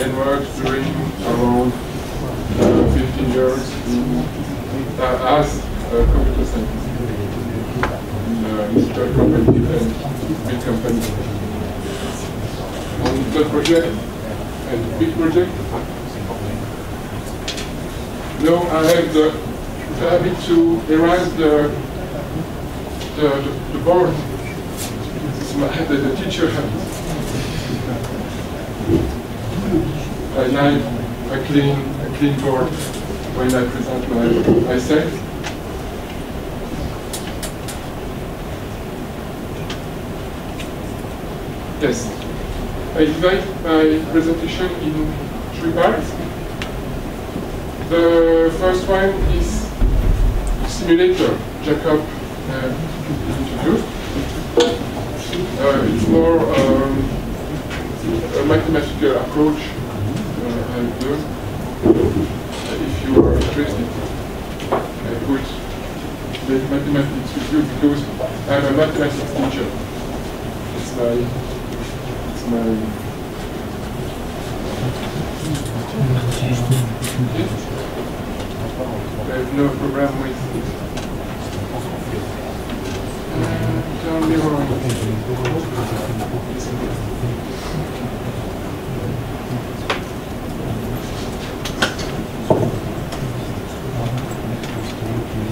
and worked during around uh, 15 years in, uh, as a computer scientist in a musical company and big company. On the project and big project, now I have the habit to erase the the, the, the board. This is my, the, the teacher habit. I like a clean, a clean board when I present my, myself. Yes. I divide my presentation in three parts. The first one is simulator Jacob uh, introduced. Uh, it's more um, a mathematical approach uh, do. If you are interested, I put the mathematics with you because I'm a mathematics teacher. It's my it's my I have no problem with it.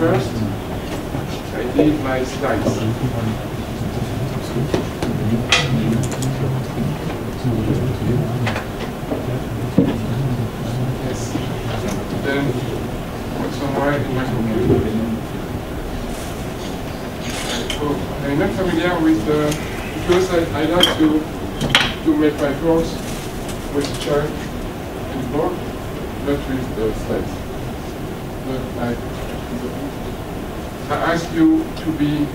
First, I need my slides. Yes. Then, what's on my computer? I'm not familiar with the, because I, I like to, to make my course with chart and board, not with the slides. But I, I ask you to be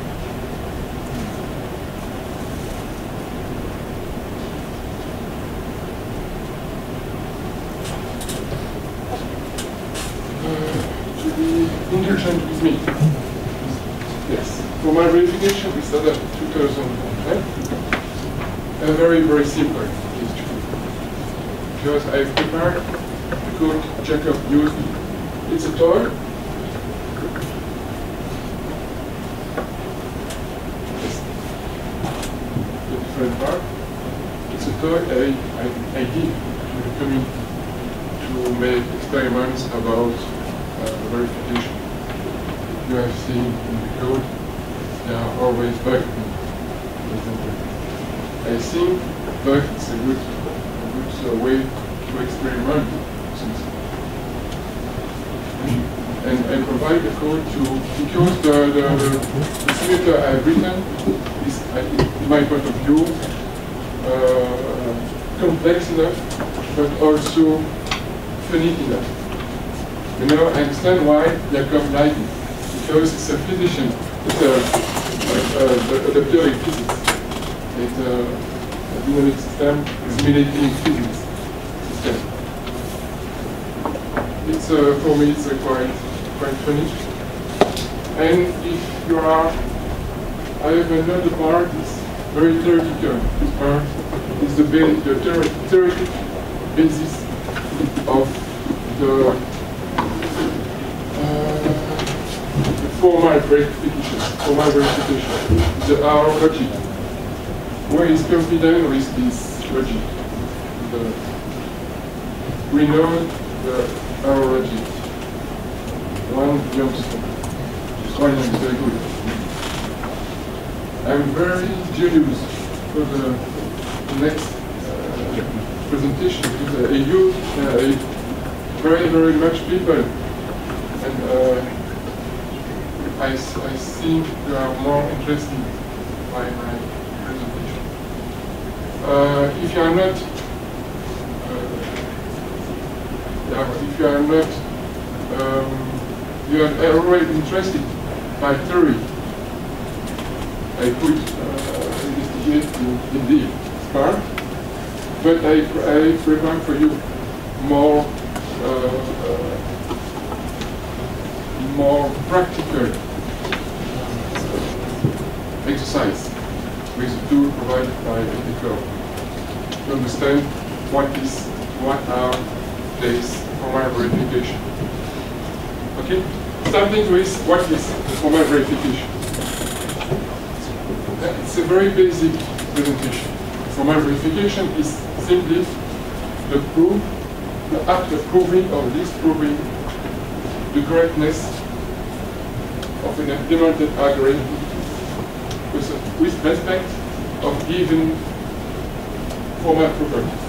uh, to be indulgent with me. Yes. For my verification with Ada 2010, a very, very simple is true. Because I've prepared the code Jacob used. It's a toy. Yes. The different part. It's a toy I, I, I give to the community to make experiments about uh, verification you have seen in the code, are always bugs. I think bug is a good, a good uh, way to experiment. since- And I provide the code to, because the, the, the I've written is, in my point of view, uh, complex enough, but also funny enough. You know, I understand why liked it because it's a physician, it's a, a, a, a theory of physics. A dynamic system simulating physics system. It's uh, for me it's uh, quite quite funny. And if you are, I have another part. It's very theoretical. This part is the ba- the theoretic basis of the. Uh, the formal verification, my verification, the Hoare logic. Where is confident with this logic? The, we know the Hoare logic. One youngster, one is very good. I'm very jealous for the next uh, presentation because I use uh, very very much people and. Uh, I, I think you are more interested by my presentation. Uh, if you are not, uh, if you are not, um, you are already interested by theory, I could uh, investigate in, in the part, but I, I prepare for you more uh, uh, more practical with the tool provided by AdaCore to understand what is what are these formal verification. Okay? Starting with what is formal verification. It's a very basic presentation. Formal verification is simply the proof, the act of proving or disproving the correctness of an implemented algorithm with, respect of given formal properties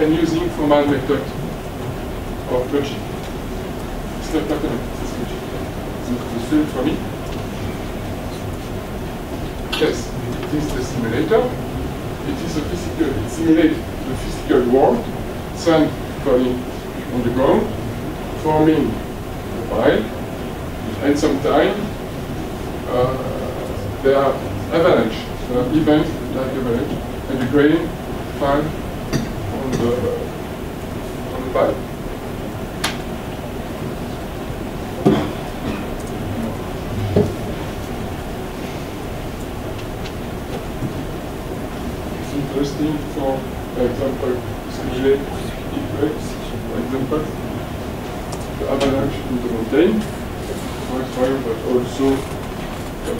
and using formal method of logic. It's not mathematics, it's logic. It's for me. Yes, it is the simulator. It is a physical, it simulates the physical world, sun falling on the ground, forming a pile, and sometimes uh, there are avalanche, there are events like avalanche, and the grain fall on the uh, on the pile. It's interesting for example simulate effects, for example the avalanche in the mountain, for fire, but also a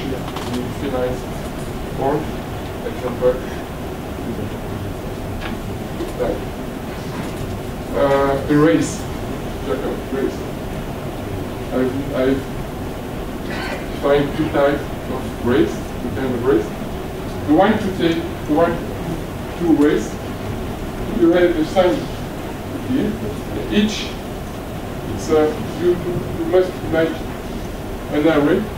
in infinite form, example like uh, erase, Jacob, erase. I've, I've defined two types of race, two kinds of race. The one to take, one to race, you have a sign here. Each, it's a, you, you must make an array.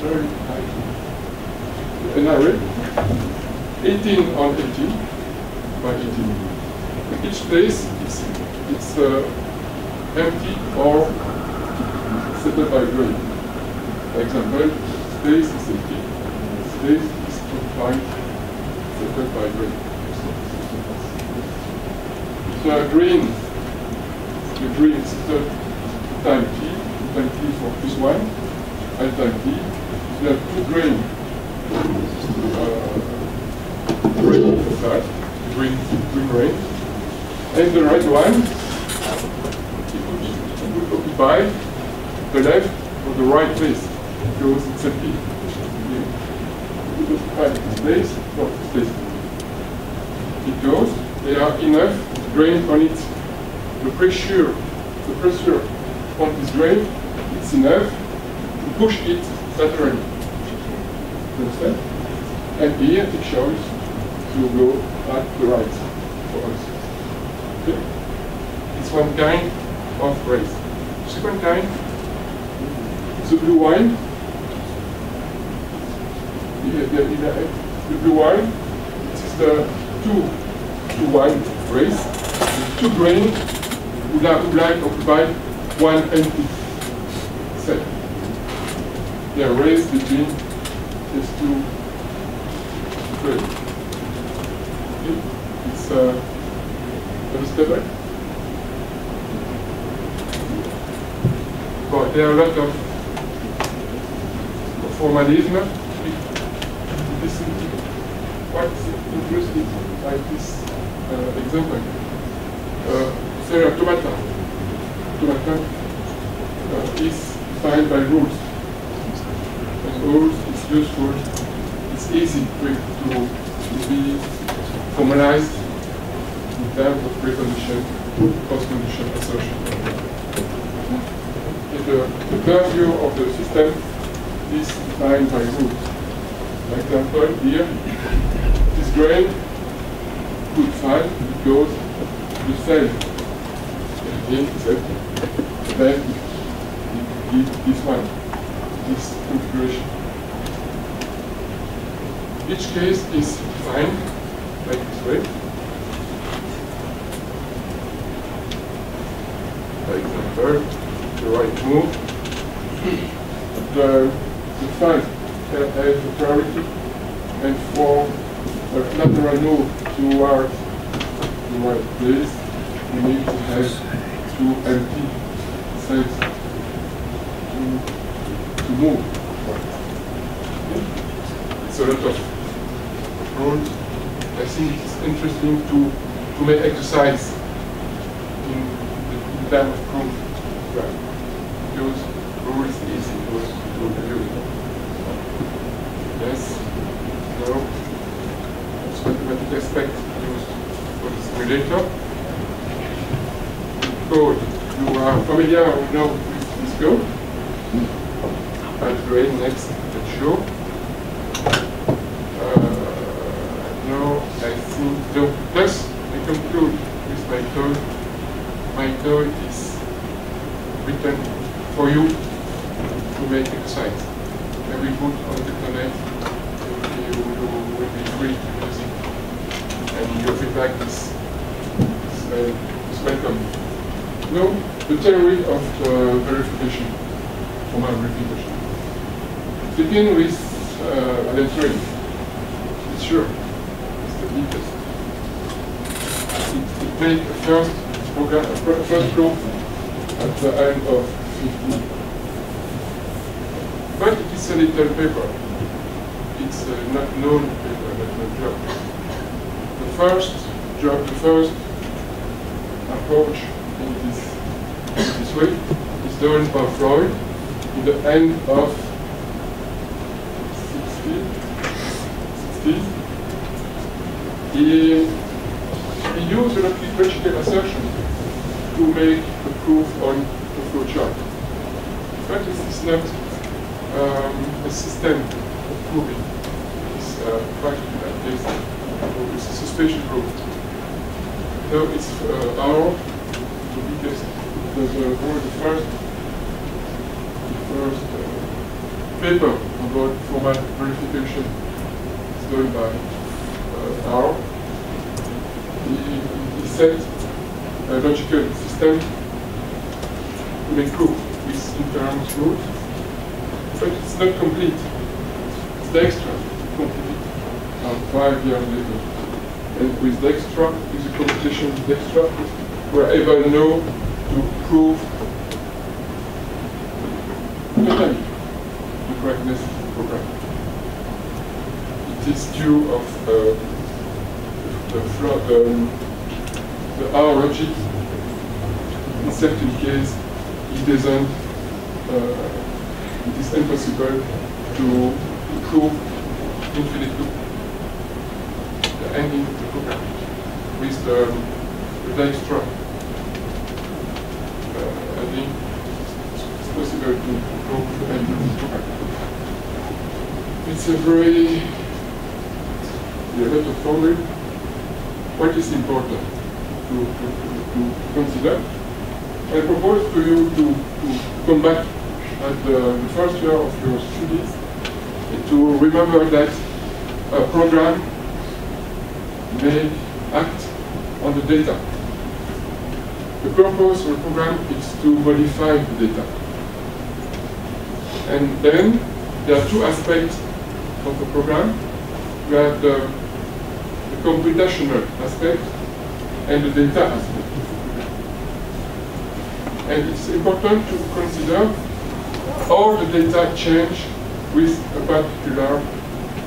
Sorry, an array. 18 on 18 by 18. Each place is it's uh, empty or set up by grade. For example, space is empty, space is confined, set up by grade. So a green, the green is time t, time t for plus 1, and time t. You have two grain uh, grain inside green, green rain. And the right one, it occupy the left or the right place because it's empty. It would place place. Because there are enough grain on it. The pressure, the pressure on this grain, it's enough to push it laterally. Understand? And here it shows to go at the right for us. Okay? It's one kind of race. Second kind, the blue wine. The, blue wine, it is the two, two wine race. The two grain would like occupy one empty set. They are raised between these two grains it's uh, very stable. But there are a lot of formalism. This is quite interesting, like this uh, example. Uh, say automata. Tomato uh, is defined by rules. And rules is useful. It's easy to, to be formalized in terms of precondition, post-condition assertion. And the, the purview of the system is defined by rules. For example, here, this grain could fall because the cell contains is. Then this one, this configuration. Each case is defined like this way. For example, the right move. The, the fund uh, can have the priority and for uh, a lateral move towards the right place, we need to have two empty cells to, to move. It's a lot of rules I think it is interesting to, to make exercise in the, in the time of proof. Right. Because rule is easy to, review. Yes. No. It's mathematical aspect used for the simulator. Code. You are familiar now with this code. I'll next and show. Uh, now I think so plus I conclude with my code. My code is written for you to make exercise. I will put on the internet you, will be free to use it. And your feedback is, is, uh, is welcome. No, the theory of uh, verification, formal verification. Begin with uh, Alan Turing. It's sure, it's the deepest. It, it made a first program, a fir- first proof at the end of 15. But it is a little paper. It's a not known paper, not known job. The first the first approach in this, this way is done by Floyd in the end of 60s. 60s. He, he used a logical assertion to make a proof on the flowchart. But this is not um, a system of proving. It's uh, practical at. Spatial proof. So it's uh, our the biggest, the, the, the first, the first uh, paper about formal verification is done by uh, Hoare. He, he set a logical system to proof with inference rules, but it's not complete. It's the extra complete uh, five years later. And with Dijkstra, with the competition with Dijkstra, we're able now to prove the correctness of the program. It is due of uh, the, flo- um, the Hoare logic. In certain case, it doesn't, uh, it is impossible to prove infinite loop the ending the program with the, the Dijkstra. Uh, think it's possible to the ending of the program. It's a very, a lot of formula. What is important to, to, to, to consider? I propose to you to, to come back at the, the first year of your studies and to remember that a program may act on the data. The purpose of the program is to modify the data. And then there are two aspects of the program. You have the, the computational aspect and the data aspect. And it's important to consider all the data change with a particular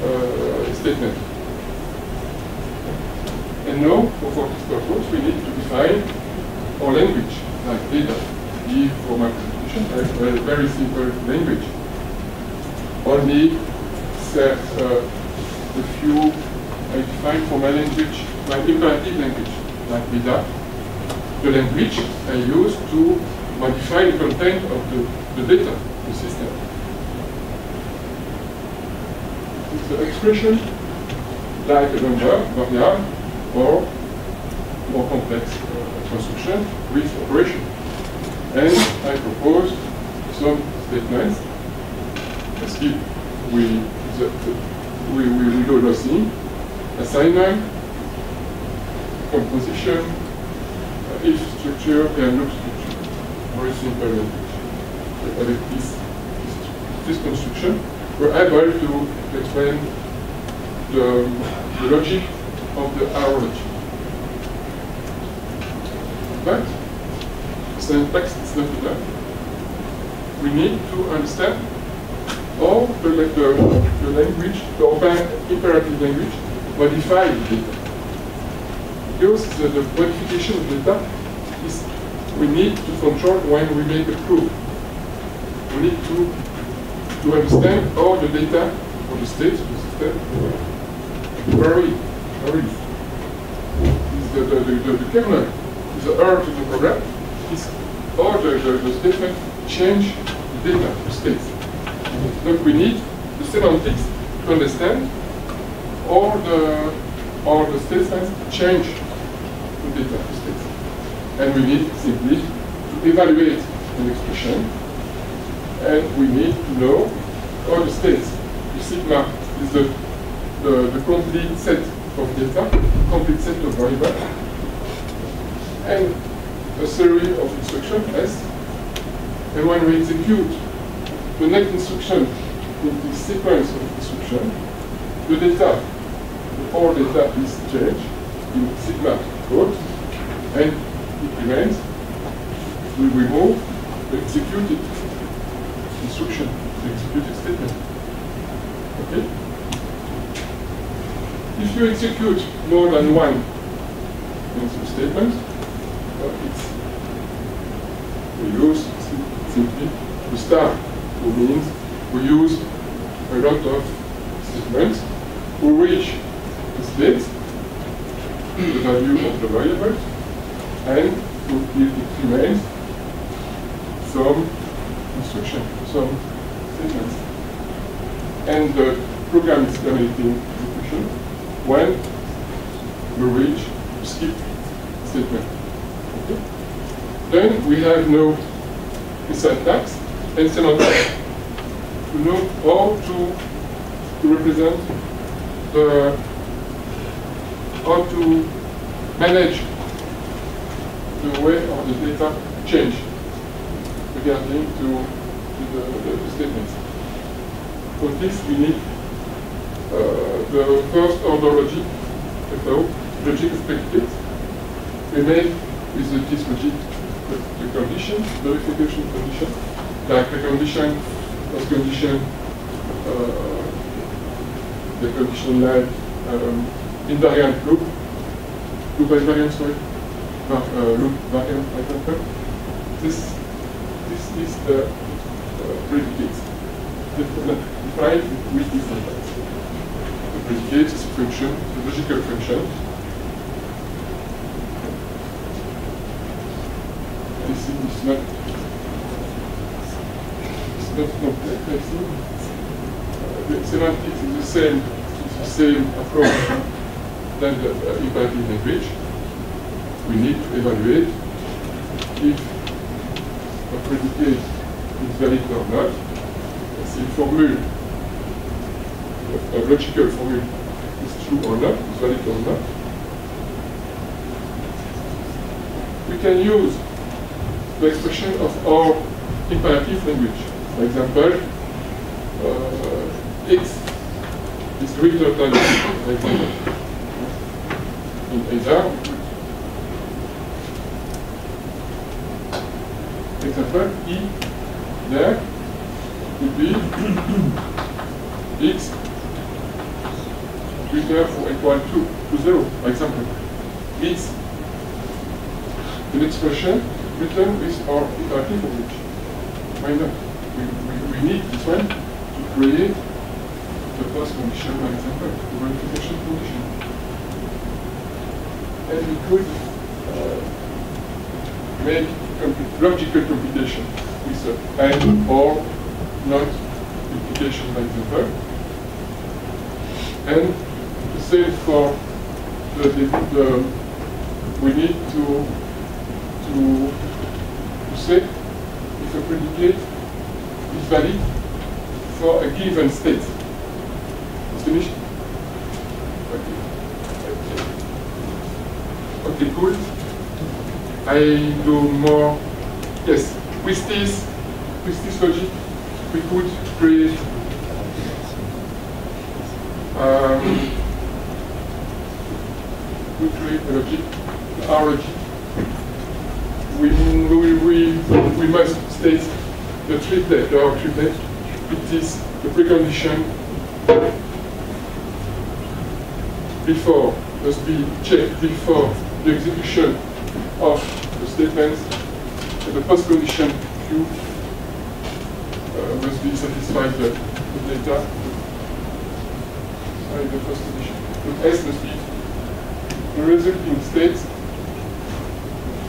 uh, statement. And now, for this purpose, we need to define our language, like data, E for my computation, a very, simple language. Only set uh, a few I define for my language, my imperative language, like data, the language I use to modify the content of the, the data, the system. It's an expression like a number, variable, or more complex uh, construction with operation. And I propose some statements. Skip, we, the, the, we, we, we do nothing. Assignment, composition, uh, if structure, and loop structure. Very simple language. This, this construction, we're able to explain the, the logic of the logic. But syntax is not enough. We need to understand how the, the, the language, the open imperative language, modify data. because the, the modification of data is we need to control when we make a proof. We need to to understand all the data of the state of the system very, very. The, the, the, the, kernel is the heart of the program. Is all the, the, the statement change the data, the states. Look, we need the semantics to understand all the all the statements change the data the states. And we need simply to evaluate an expression and we need to know all the states. The sigma is the, the, the complete set of data, complete set of variables, and a series of instructions, S. And when we execute the next instruction in this sequence of instruction, the data, the whole data is changed in sigma code, and it remains. We remove the executed instruction, the executed statement. Okay? If you execute more than one instruction statement, uh, it's we use simply the start, who means we use a lot of statements who reach the state, the value of the variable, and it remains some instruction, some statements. And the program is terminating execution when we reach skip statement. Okay? Then we have no syntax and semantics to know how to, represent the how to manage the way of the data change regarding to, to the, the, statements. For this, we need the first order logic, FO, logic predicate. We made with the, this logic the, the condition, verification condition, like the condition, first condition, uh, the condition like um, invariant loop, loop invariant, sorry, uh, loop variant, for example. This, this is the uh, predicate defined with this syntax. The predicate is a function, a logical function. This is not, it's not complex, I think. The semantics is the same, it's the same approach than the uh, imperative language. We need to evaluate if a predicate is valid or not. Si une formule, a logical formule is true or not, is valid or not. We can use the expression of our imperative language. For example, uh, x is greater than. In either example, E there would be x greater or equal to, to 0, for example. It's an expression written with our imperative language. Why not? We, we, we need this one to create the first condition, for example, the verification condition. And we could uh, make compu logical computation with a and or not implication, for example. And the same for the, the, we need to to to say if a predicate is valid for a given state. It's finished? Okay. Okay, cool. I do more. Yes, with this, with this logic, we could create um, Hoare logic. We, we, we, we must state the triplet, the Hoare triplet. It is the precondition before, must be checked before the execution of the statements, the post condition Q uh, must be satisfied the, the data. Sorry, the first condition. The S must be the resulting state.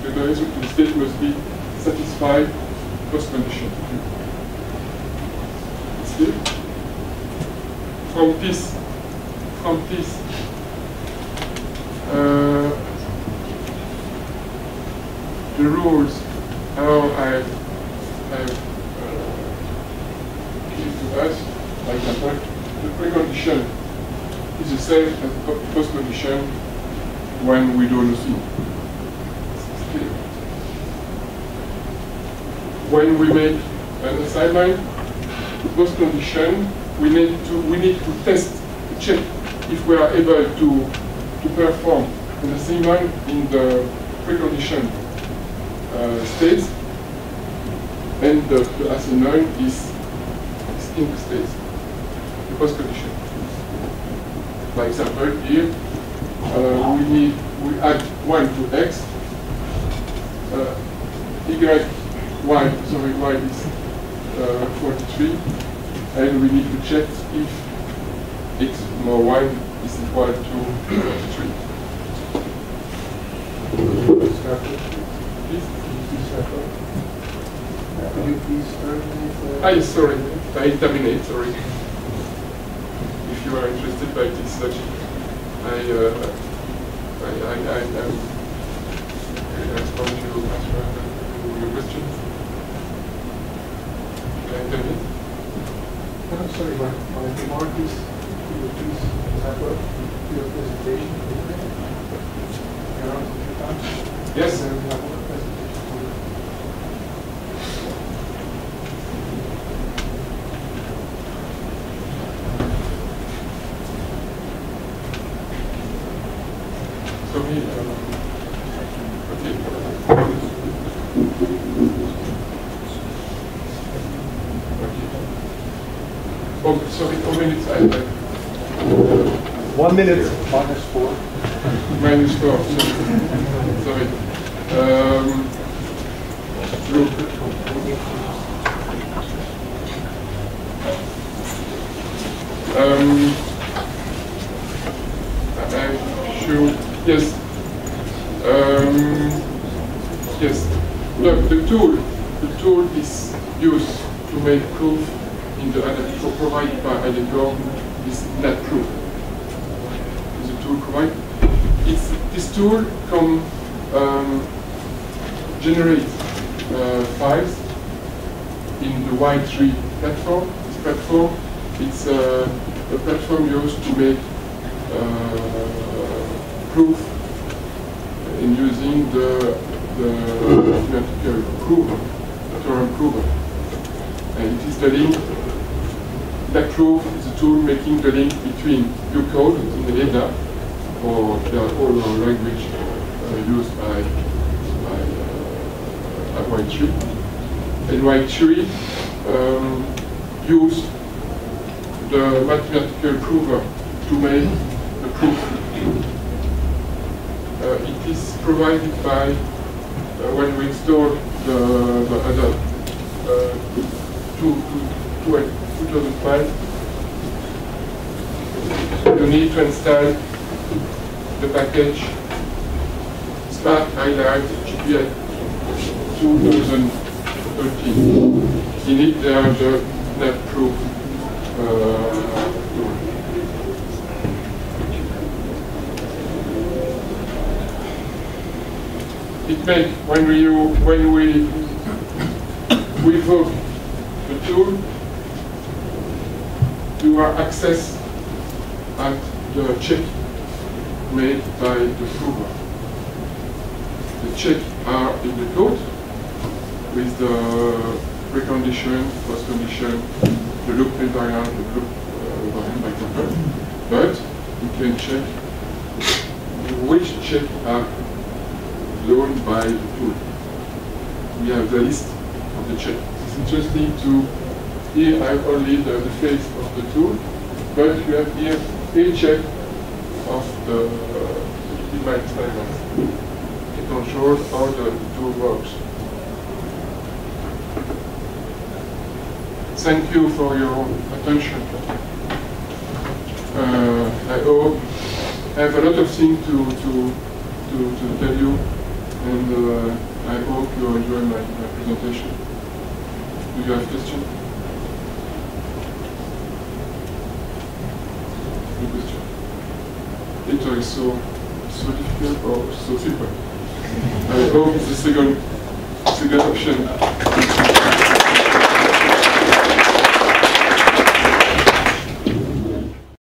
The resulting state must be satisfied post condition Q. It's clear? From this, from this, uh, the rules how I have uh, to us, for example, the precondition is the same as the post condition when we do nothing. When we make an assignment, post condition, we need to we need to test, check if we are able to to perform an assignment in the precondition uh, state, and the, the assignment is, is in the state, the post condition. For example, here uh, we need we add one to x, uh, y y sorry y is uh, 43, and we need to check if x more y is equal to 43. Please. Could you please terminate the... I sorry, I terminate, sorry. If you are interested by this logic, I, uh, I, I, I, I'm, I respond to to your questions. Can I terminate? I'm sorry, my, my remark is, could you please wrap up your presentation? Around a few times? Yes. And then we have one presentation for you. So me, um, okay. Okay. Oh, sorry, how minutes I have? One minute. Minus four. Minus four, sorry. Um, look. Um, I'm sure, yes. Um, yes. Look, the tool, the tool is used to make proof in the editor provided by editor is GNATprove. Provided? It's, this tool can um, generate uh, files in the Why3 platform. This platform, it's uh, a platform used to make uh, proof in using the, the mathematical prover, the theorem prover. And it is the link, GNATprove is a tool making the link between your code in the Ada or the our language uh, used by, by uh, Why3. And Why3 um, use the mathematical prover to make the proof. Uh, it is provided by, uh, when we install the, the other uh, two, two, two, 2005, you need to install the package SPARK Hi-Lite GPL 2013. In it there are the net proof uh, it makes when we when we we hook the tool you are access at the check made by the prover. The check are in the code with the precondition, post condition, the loop invariant, the loop uh, variant, for example. But you can check which check are loaned by the tool. We have the list of the check. It's interesting to here I have only the, the face of the tool, but you have here a check of the uh, experiments. It controls how the tool works. Thank you for your attention. Uh, I hope I have a lot of things to, to, to, to tell you, and uh, I hope you enjoy my, my presentation. Do you have questions? No question. It is so, so difficult or so simple. I hope the second, second option